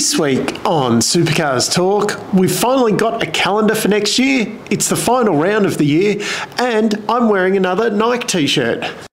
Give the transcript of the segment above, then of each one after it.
This week on Supercars Torque, we've finally got a calendar for next year. It's the final round of the year, and I'm wearing another Nike t shirt.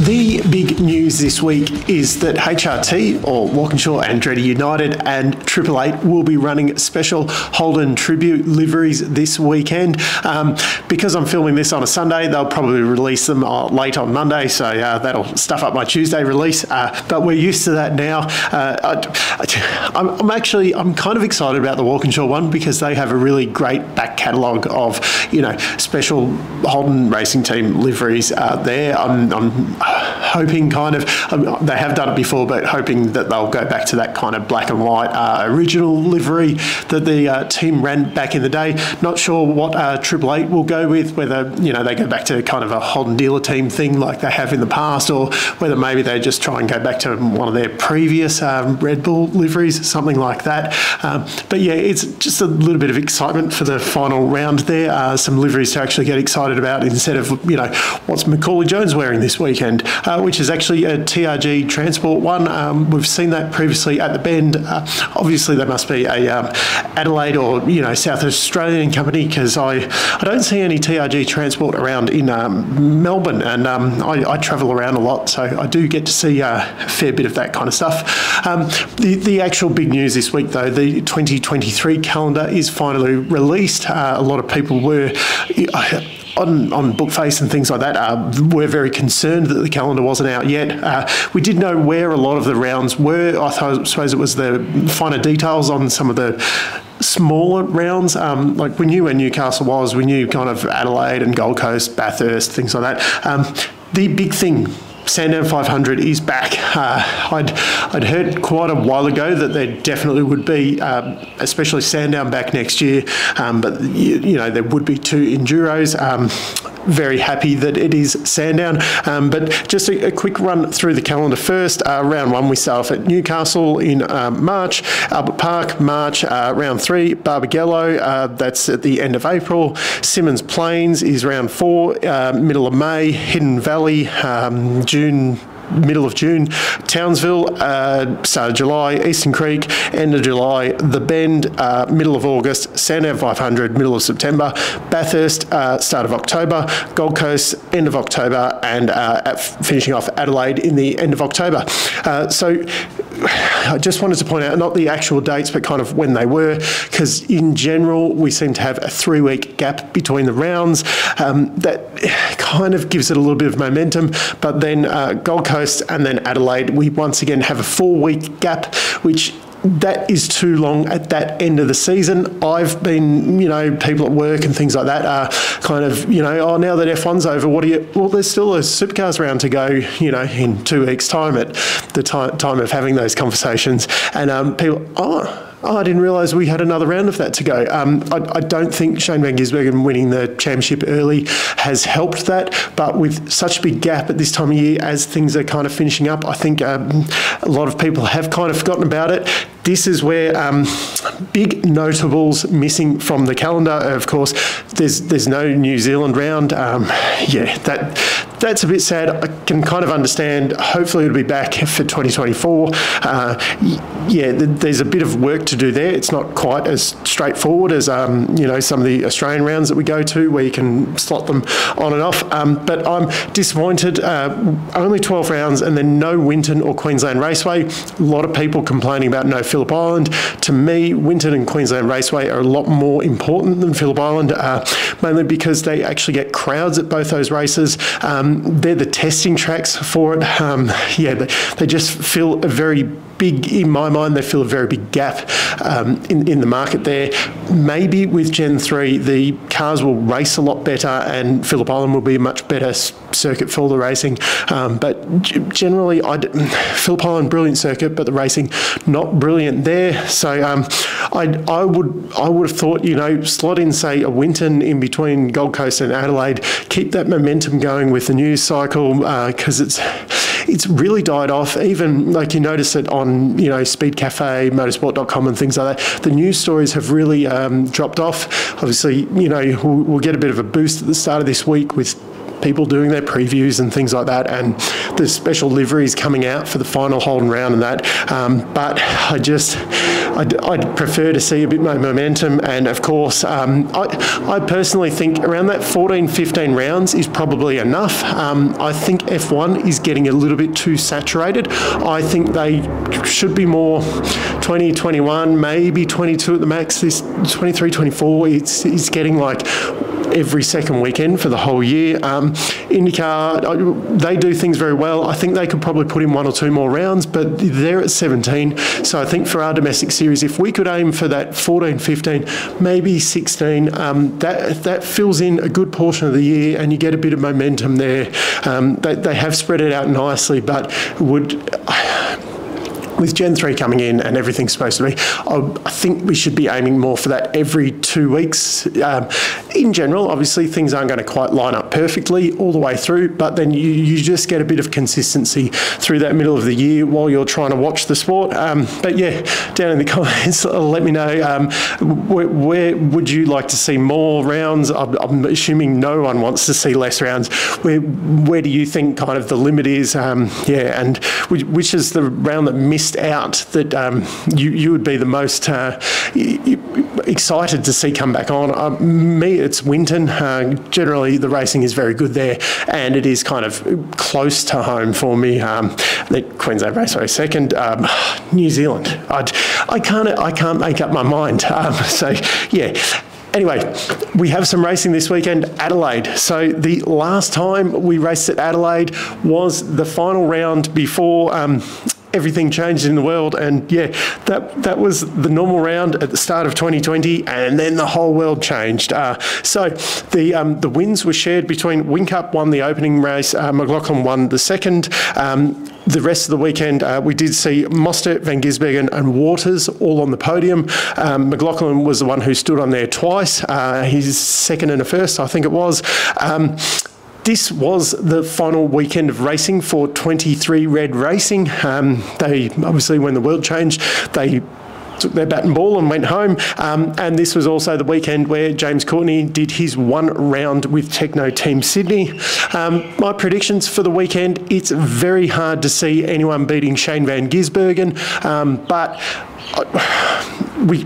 The big news this week is that HRT, or Walkinshaw Andretti United, and Triple Eight will be running special Holden tribute liveries this weekend. Um, because I'm filming this on a Sunday, they'll probably release them uh, late on Monday, so uh, that'll stuff up my Tuesday release. Uh, but we're used to that now. Uh, I, am actually I'm kind of excited about the Walkinshaw one because they have a really great back catalogue of you know special Holden racing team liveries uh, there. I'm, I'm hoping kind of, um, they have done it before, but hoping that they'll go back to that kind of black and white uh, original livery that the uh, team ran back in the day. Not sure what uh, Triple Eight will go with, whether, you know, they go back to kind of a Holden dealer team thing like they have in the past, or whether maybe they just try and go back to one of their previous um, Red Bull liveries, something like that. Um, but yeah, it's just a little bit of excitement for the final round there. Uh, some liveries to actually get excited about instead of, you know, what's Macaulay Jones wearing this weekend uh, which is actually a TRG Transport one. Um, we've seen that previously at the Bend. Uh, obviously, there must be a um, Adelaide or you know South Australian company because I, I don't see any TRG Transport around in um, Melbourne, and um, I, I, travel around a lot, so I do get to see uh, a fair bit of that kind of stuff. Um, the the actual big news this week, though, the 2023 calendar is finally released. Uh, a lot of people were on, on Bookface and things like that, uh, we're very concerned that the calendar wasn't out yet. Uh, we did know where a lot of the rounds were. I, th- suppose it was the finer details on some of the smaller rounds. Um, like we knew where Newcastle was, we knew kind of Adelaide and Gold Coast, Bathurst, things like that. Um, the big thing Sandown 500 is back. Uh, I'd, I'd heard quite a while ago that there definitely would be, um, especially Sandown back next year, um, but you, you, know there would be two enduros. Um, very happy that it is Sandown. Um, but just a, a, quick run through the calendar first. Uh, round one, we start off at Newcastle in uh, March, Albert Park, March, uh, round three, Barbagallo, uh, that's at the end of April. Symmons Plains is round four, uh, middle of May, Hidden Valley, um, June middle of June. Townsville, uh, start of July. Eastern Creek, end of July. The Bend, uh, middle of August. Sandown 500, middle of September. Bathurst, uh, start of October. Gold Coast, end of October. And uh, finishing off Adelaide in the end of October. Uh, so I just wanted to point out not the actual dates, but kind of when they were, because in general, we seem to have a three week gap between the rounds. Um, that kind of gives it a little bit of momentum. But then uh, Gold Coast and then Adelaide, we once again have a four week gap, which that is too long at that end of the season. I've been, you know, people at work and things like that are kind of, you know, oh, now that F1's over, what do you, well, there's still a supercars round to go, you know, in two weeks' time at the time, time of having those conversations. And um, people, oh, oh, I didn't realise we had another round of that to go. Um, I, I, don't think Shane Van Gisbergen winning the championship early has helped that, but with such a big gap at this time of year as things are kind of finishing up, I think um, a lot of people have kind of forgotten about it. This is where um, big notables missing from the calendar. Of course, there's there's no New Zealand round. Um, yeah, that that's a bit sad. I can kind of understand. Hopefully, it'll be back for 2024. Uh, yeah, there's a bit of work to do there. It's not quite as straightforward as um, you know some of the Australian rounds that we go to, where you can slot them on and off. Um, but I'm disappointed. Uh, only 12 rounds, and then no Winton or Queensland Raceway. A lot of people complaining about no Phillip Island. To me, Winton and Queensland Raceway are a lot more important than Phillip Island, uh, mainly because they actually get crowds at both those races. Um, they're the testing tracks for it. Um, yeah, they, they just feel very big, in my mind, they fill a very big gap um, in, in the market there. Maybe with Gen 3, the cars will race a lot better and Phillip Island will be a much better circuit for the racing. Um, but generally, I'd, Phillip Island, brilliant circuit, but the racing not brilliant there. So um, I, I would I would have thought, you know, slot in, say, a Winton in between Gold Coast and Adelaide, keep that momentum going with the news cycle because uh, it's it's really died off. Even like you notice it on you know Speed Cafe, Motorsport.com, and things like that. The news stories have really um, dropped off. Obviously, you know we'll, we'll get a bit of a boost at the start of this week with people doing their previews and things like that, and the special liveries coming out for the final Holden round and that. Um, but I just, I'd, I'd, prefer to see a bit more momentum, and of course, um, I, I, personally think around that 14, 15 rounds is probably enough. Um, I think F1 is getting a little bit too saturated. I think they should be more 20, 21, maybe 22 at the max. This 23, 24, it's, it's getting like every second weekend for the whole year. Um, IndyCar, they do things very well. I think they could probably put in one or two more rounds, but they're at 17. So I think for our domestic series, if we could aim for that 14, 15, maybe 16, um, that that fills in a good portion of the year, and you get a bit of momentum there. Um, they, they have spread it out nicely, but would with Gen 3 coming in and everything's supposed to be, I think we should be aiming more for that every two weeks. Um, in general, obviously, things aren't going to quite line up perfectly all the way through, but then you, you just get a bit of consistency through that middle of the year while you're trying to watch the sport. Um, but yeah, down in the comments, let me know um, where, where, would you like to see more rounds? I'm, I'm, assuming no one wants to see less rounds. Where, where do you think kind of the limit is? Um, yeah, and which, which is the round that missed out that um, you, you would be the most uh, excited to see come back on? Uh, me, it's Winton. Uh, generally, the racing is very good there, and it is kind of close to home for me. Um, the Queensland Raceway second, um, New Zealand. I'd, I can't I can't make up my mind. Um, so yeah anyway, we have some racing this weekend, Adelaide. So the last time we raced at Adelaide was the final round before um, everything changed in the world. And yeah, that that was the normal round at the start of 2020, and then the whole world changed. Uh, so the um, the wins were shared between Whincup won the opening race, uh, McLaughlin won the second. Um, the rest of the weekend, uh, we did see Mostert, Van Gisbergen, and Waters all on the podium. Um, McLaughlin was the one who stood on there twice. Uh, he's second and a first, I think it was. This was the final weekend of racing for 23 Red Racing. Um, they obviously, when the world changed, they took their bat and ball and went home. Um, and this was also the weekend where James Courtney did his one round with Tekno Team Sydney. Um, my predictions for the weekend it's very hard to see anyone beating Shane Van Gisbergen, um, but we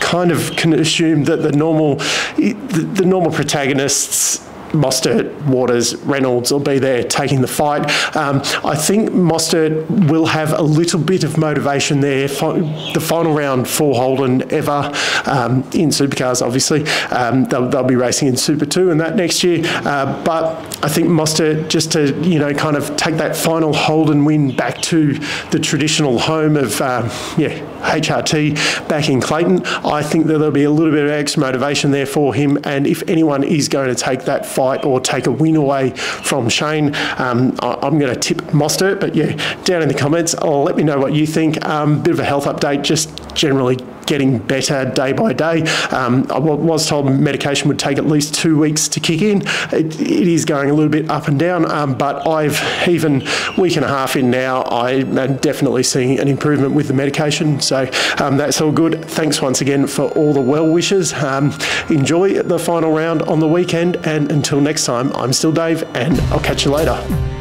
kind of can assume that the normal the, the normal protagonists Mostert, Waters, Reynolds will be there taking the fight. Um, I think Mostert will have a little bit of motivation there. The final round for Holden ever um, in supercars, obviously. Um, they'll, they'll, be racing in Super 2 and that next year. Uh, but I think Mostert, just to, you know, kind of take that final Holden win back to the traditional home of, um, yeah, HRT back in Clayton, I think that there'll be a little bit of extra motivation there for him. And if anyone is going to take that fight or take a win away from Shane. Um, I, am going to tip Mostert, but yeah, down in the comments, let me know what you think. Um, bit of a health update, just generally getting better day by day. Um, I was told medication would take at least two weeks to kick in. it, it is going a little bit up and down, um, but I've even week and a half in now, I am definitely seeing an improvement with the medication. So um, that's all good. Thanks once again for all the well wishes. Um, enjoy the final round on the weekend, and until next time, I'm still Dave, and I'll catch you later.